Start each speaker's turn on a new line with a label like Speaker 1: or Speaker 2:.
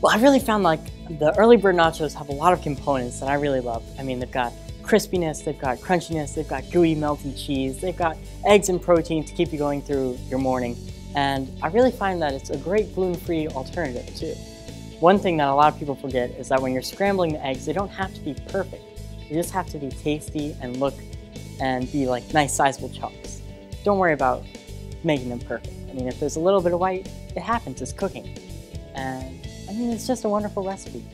Speaker 1: Well, I really found like the early bird nachos have a lot of components that I really love. I mean, they've got crispiness, they've got crunchiness, they've got gooey, melty cheese, they've got eggs and protein to keep you going through your morning. And I really find that it's a great gluten-free alternative too. One thing that a lot of people forget is that when you're scrambling the eggs, they don't have to be perfect. They just have to be tasty and look and be like nice sizable chunks. Don't worry about making them perfect. I mean, if there's a little bit of white, it happens, it's cooking. And it's just a wonderful recipe.